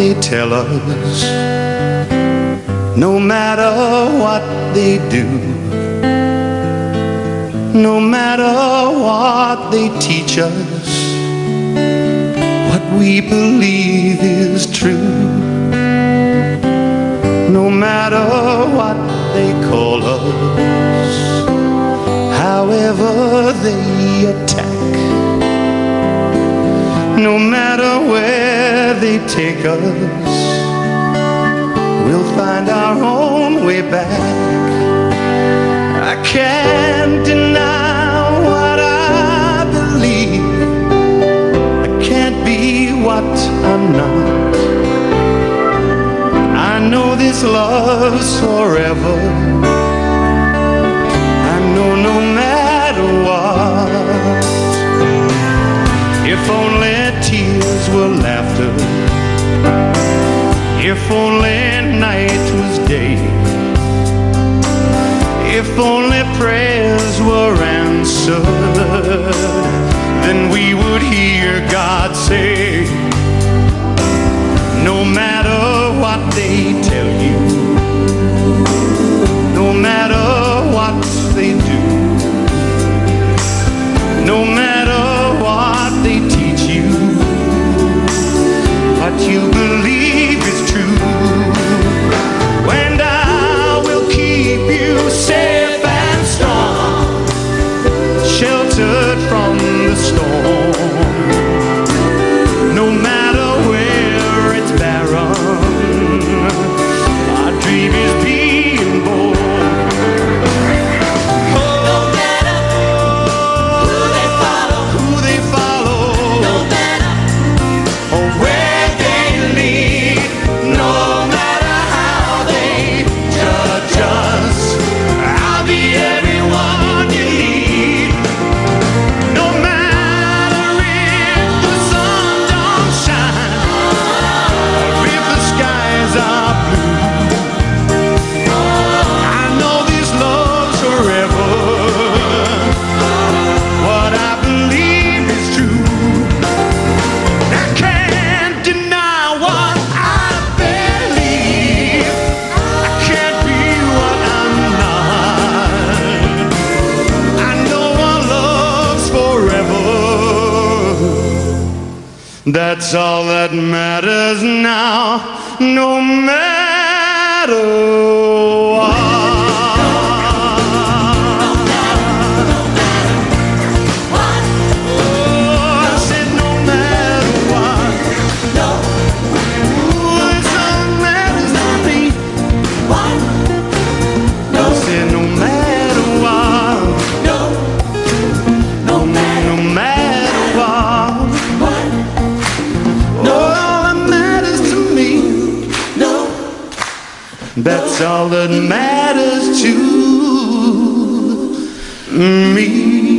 they tell us, no matter what they do, no matter what they teach us, what we believe is true. No matter what they call us, however they attack, no matter where they take us, we'll find our own way back. I can't deny what I believe. I can't be what I'm not. I know this love's forever. Only tears were laughter. If only night was day. If only prayers were answered, then we would hear That's all that matters now, no matter That's all that matters to me.